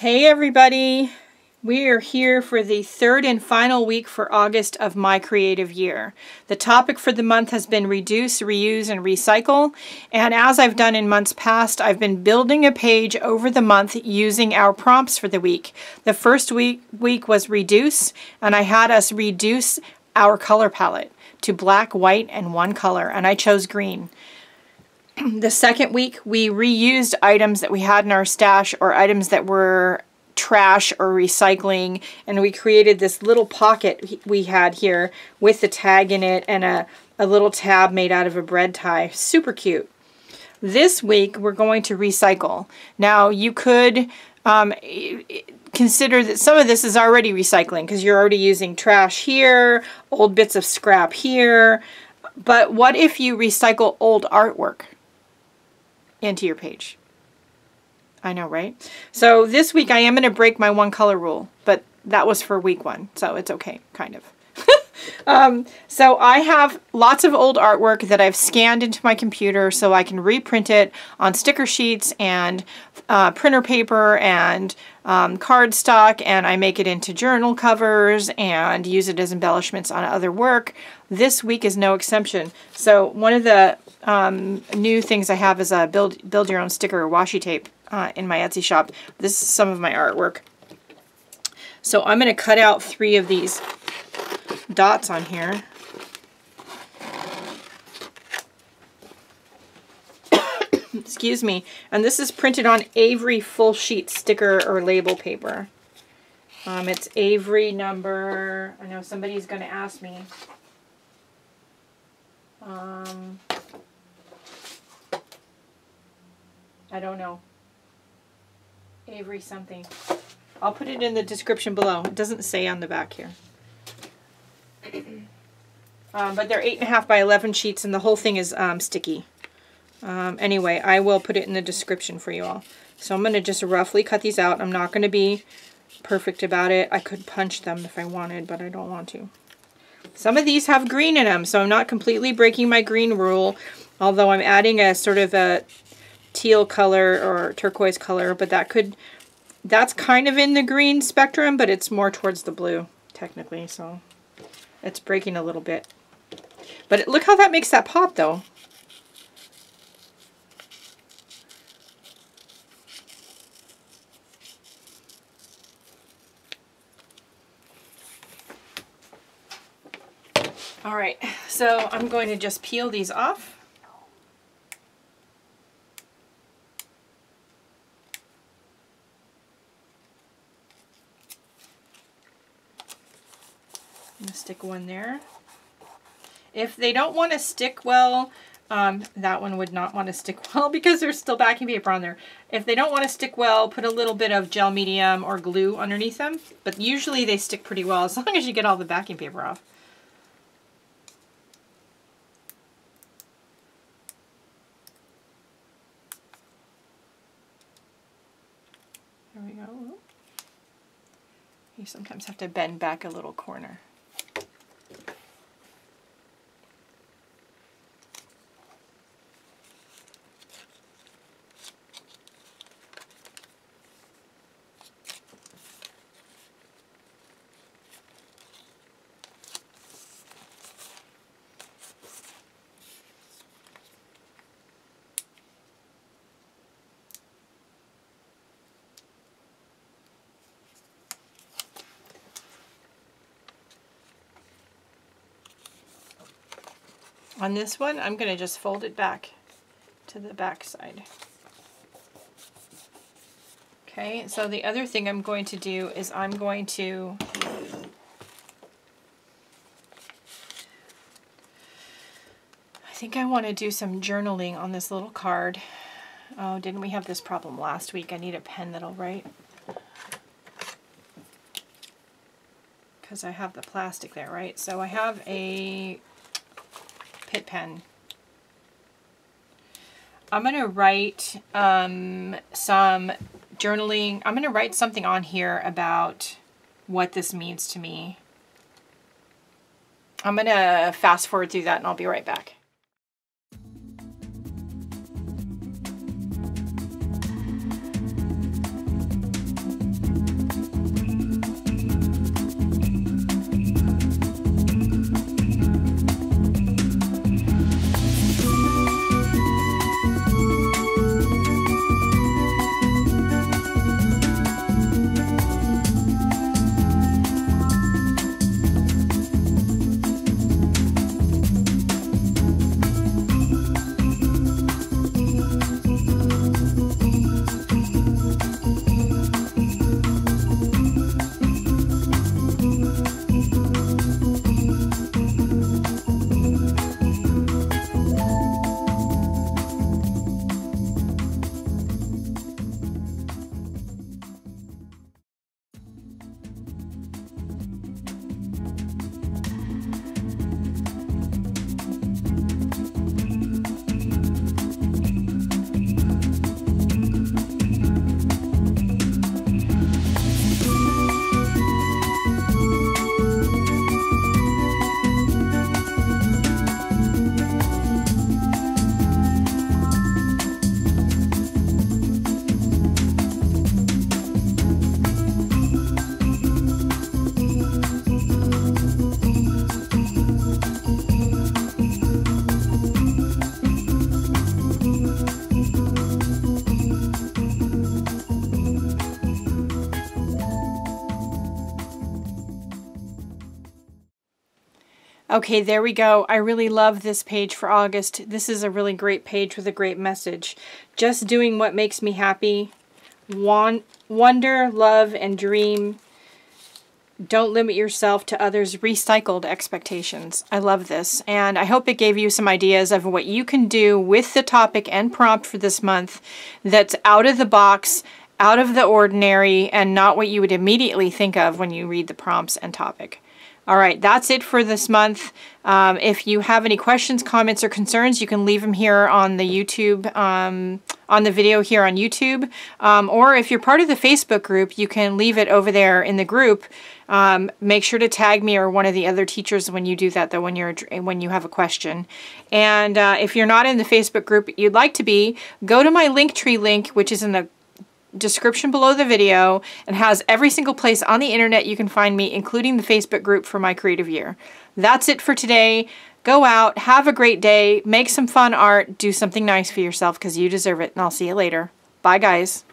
Hey everybody! We are here for the third and final week for August of my creative year. The topic for the month has been reduce, reuse, and recycle. And as I've done in months past, I've been building a page over the month using our prompts for the week. The first week, week was reduce, and I had us reduce our color palette to black, white, and one color, and I chose green. the second week, we reused items that we had in our stash or items that were trash or recycling and we created this little pocket we had here with the tag in it and a, a little tab made out of a bread tie. Super cute. This week we're going to recycle. Now you could um, consider that some of this is already recycling because you're already using trash here, old bits of scrap here. But what if you recycle old artwork? Into your page. I know, right? So this week I am going to break my one color rule, but that was for week one, so it's okay, kind of. Um, so I have lots of old artwork that I've scanned into my computer so I can reprint it on sticker sheets and uh, printer paper and um, cardstock and I make it into journal covers and use it as embellishments on other work. This week is no exception. So one of the um, new things I have is a build build your own sticker or washi tape uh, in my Etsy shop. This is some of my artwork. So I'm going to cut out three of these dots on here. Excuse me. And this is printed on Avery full sheet sticker or label paper. Um, it's Avery number, I know somebody's going to ask me. Um, I don't know. Avery something. I'll put it in the description below. It doesn't say on the back here. Um, but they're 8.5 by 11 sheets and the whole thing is um, sticky. Um, anyway, I will put it in the description for you all. So I'm going to just roughly cut these out. I'm not going to be perfect about it. I could punch them if I wanted, but I don't want to. Some of these have green in them, so I'm not completely breaking my green rule, although I'm adding a sort of a teal color or turquoise color, but that could, that's kind of in the green spectrum, but it's more towards the blue, technically, so it's breaking a little bit. But look how that makes that pop, though. All right, so I'm going to just peel these off. I'm gonna stick one there. If they don't want to stick well, um, that one would not want to stick well because there's still backing paper on there. If they don't want to stick well, put a little bit of gel medium or glue underneath them. But usually they stick pretty well as long as you get all the backing paper off. There we go. You sometimes have to bend back a little corner. On this one, I'm going to just fold it back to the back side. Okay, so the other thing I'm going to do is I'm going to I think I want to do some journaling on this little card. Oh, didn't we have this problem last week? I need a pen that'll write. Because I have the plastic there, right? So I have a Pitt pen. I'm going to write um, some journaling. I'm going to write something on here about what this means to me. I'm going to fast forward through that and I'll be right back. Okay, there we go. I really love this page for August. This is a really great page with a great message. Just doing what makes me happy. Want, wonder, love, and dream. Don't limit yourself to others' recycled expectations. I love this, and I hope it gave you some ideas of what you can do with the topic and prompt for this month that's out of the box, out of the ordinary, and not what you would immediately think of when you read the prompts and topic. All right, that's it for this month. Um, if you have any questions, comments, or concerns, you can leave them here on the YouTube, um, on the video here on YouTube. Um, or if you're part of the Facebook group, you can leave it over there in the group. Um, make sure to tag me or one of the other teachers when you do that, though, when you're when you have a question. And uh, if you're not in the Facebook group you'd like to be, go to my Linktree link, which is in the description below the video and has every single place on the internet you can find me, including the Facebook group for my creative year. That's it for today. Go out, have a great day, make some fun art, do something nice for yourself because you deserve it, and I'll see you later. Bye, guys.